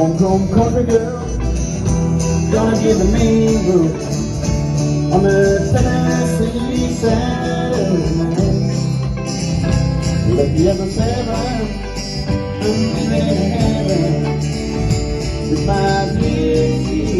Homecoming country girl, gonna get the main room on the Tennessee Saturday. Lucky as a seven, I'm in heaven with my Dixieland.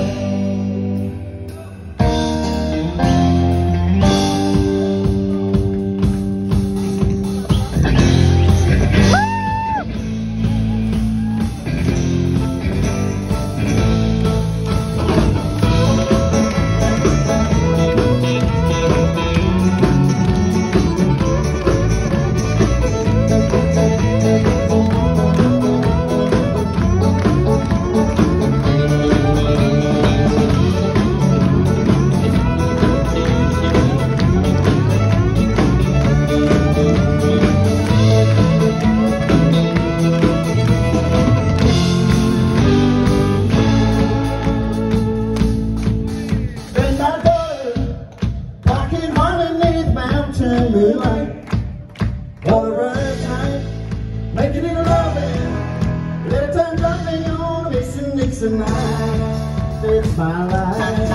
night, making it a loving. It turn jumping on a missing Nixon night. It's my life.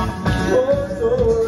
Oh, Dixieland.